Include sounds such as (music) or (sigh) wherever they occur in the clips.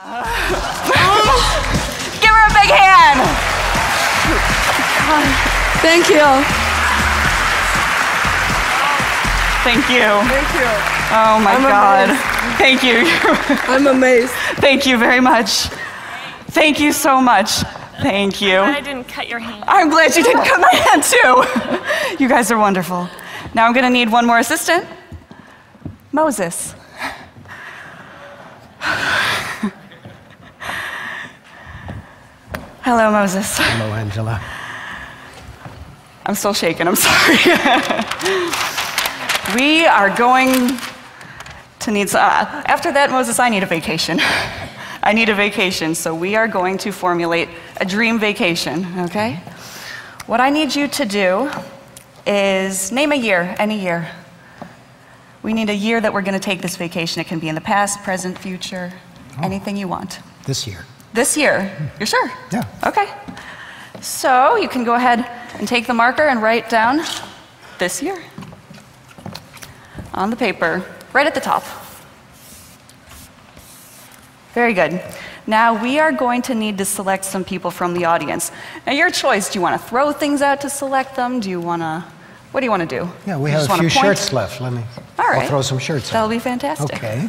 (laughs) Give her a big hand. Thank you. Thank you. Thank you. Oh my I'm God. amazed. Thank you. I'm amazed. Thank you very much. Thank you so much. Thank you. I didn't cut your hand. I'm glad you didn't cut my hand too. You guys are wonderful. Now I'm gonna need one more assistant. Moses. Hello, Moses. Hello, Angela. I'm still shaking, I'm sorry. (laughs) we are going to need, some, uh, after that, Moses, I need a vacation. (laughs) I need a vacation, so we are going to formulate a dream vacation, okay? What I need you to do is name a year, any year. We need a year that we're going to take this vacation. It can be in the past, present, future, anything you want. This year. This year, you're sure? Yeah. Okay. So you can go ahead and take the marker and write down this year on the paper, right at the top. Very good. Now we are going to need to select some people from the audience. Now your choice, do you want to throw things out to select them? Do you want to, what do you want to do? Yeah, we You have a few shirts left. Let me. All right. I'll throw some shirts That'll out. be fantastic. Okay.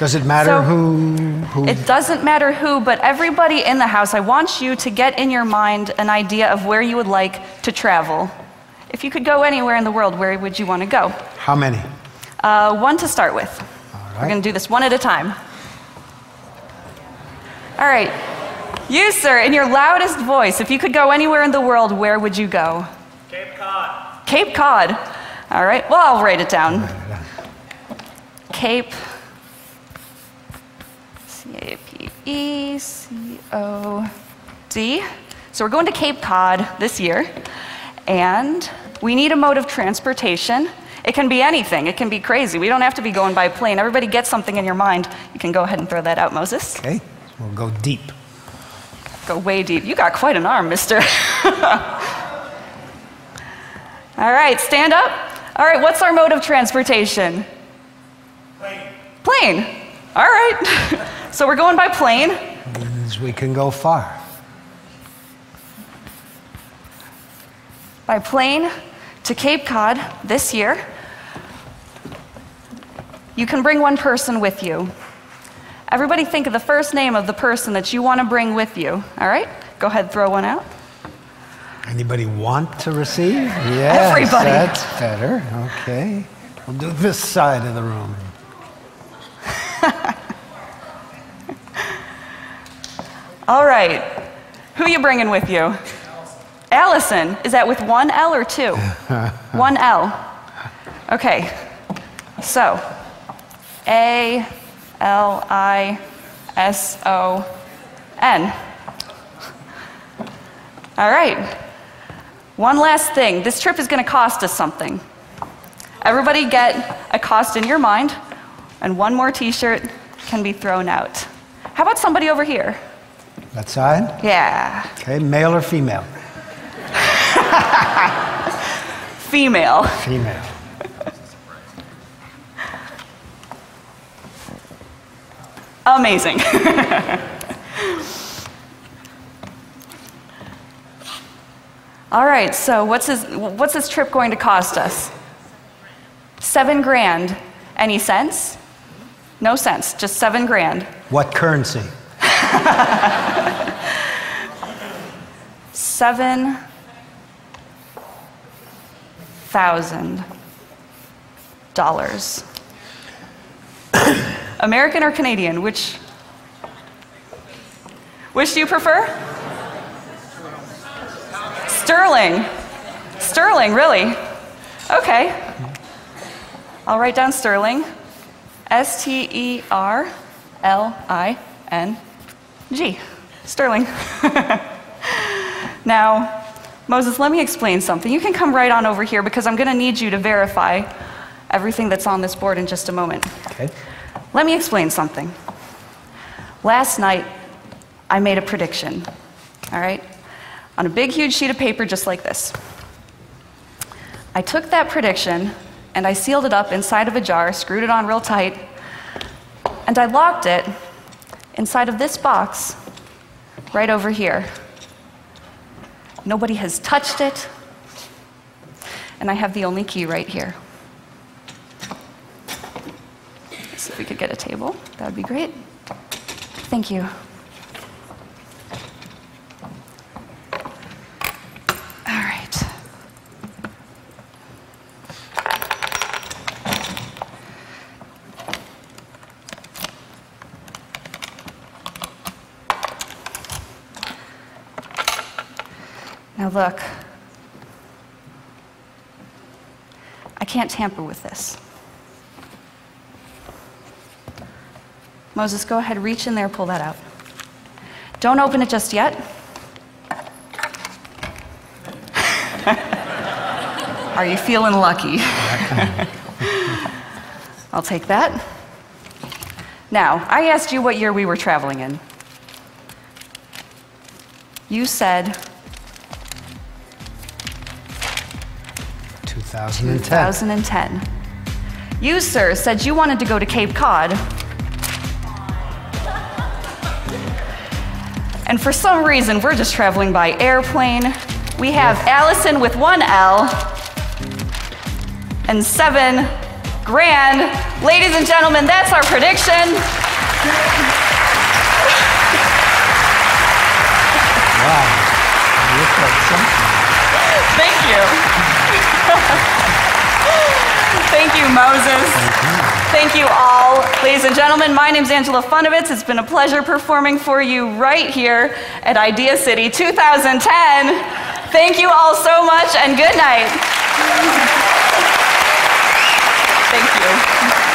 Does it matter So- who? who It doesn't matter who, but everybody in the house, I want you to get in your mind an idea of where you would like to travel. If you could go anywhere in the world, where would you want to go? how many? Uh, one to start with. All We're going to do this one at a time. All right. You, sir, in your loudest voice, if you could go anywhere in the world, where would you go? Cape Cod. Cape Cod. All right. Well, I'll write it down. Cape. C A P E C O D. So we're going to Cape Cod this year, and we need a mode of transportation. It can be anything. It can be crazy. We don't have to be going by plane. Everybody get something in your mind. You can go ahead and throw that out, Moses. Okay. We'll go deep. Go way deep. You got quite an arm, mister. (laughs) All right, stand up. All right, what's our mode of transportation? Plane. Plane. All right. (laughs) so we're going by plane. Means we can go far. By plane to Cape Cod this year. You can bring one person with you. Everybody think of the first name of the person that you want to bring with you. All right? Go ahead, throw one out. Anybody want to receive? Yes, Everybody. That's better. Okay. We'll do this side of the room. All right. Who you bringing with you? Allison. Is that with one L or two? (laughs) one L. Okay. So, A L I S O N. All right. One last thing. This trip is going to cost us something. Everybody get a cost in your mind, and one more t shirt can be thrown out. How about somebody over here? That side? Yeah. Okay. Male or female? (laughs) Female. Female. Amazing. (laughs) All right, so what's this, what's this trip going to cost us? Seven grand. Any sense? No sense, just seven grand. What currency? (laughs) Seven thousand dollars. (coughs) American or Canadian? Which? Which do you prefer? Sterling. Sterling, really? Okay. I'll write down Sterling. S T E R L I N G. Sterling. (laughs) now, Moses, let me explain something. You can come right on over here because I'm going to need you to verify everything that's on this board in just a moment. Okay. Let me explain something. Last night, I made a prediction, all right? On a big, huge sheet of paper just like this. I took that prediction and I sealed it up inside of a jar, screwed it on real tight, and I locked it inside of this box, right over here. Nobody has touched it, and I have the only key right here. See if we could get a table. That would be great. Thank you. Now look. I can't tamper with this. Moses, go ahead, reach in there, pull that out. Don't open it just yet. (laughs) Are you feeling lucky? (laughs) I'll take that. Now, I asked you what year we were traveling in. You said 2010. 2010. You, sir, said you wanted to go to Cape Cod. And for some reason, we're just traveling by airplane. We have Allison with one L and seven grand. Ladies and gentlemen, that's our prediction. (laughs) Wow. You look like something. Thank you. you, Moses. Thank you all. Ladies and gentlemen, my name is Angela Funovits. It's been a pleasure performing for you right here at Idea City 2010. Thank you all so much and good night. Thank you.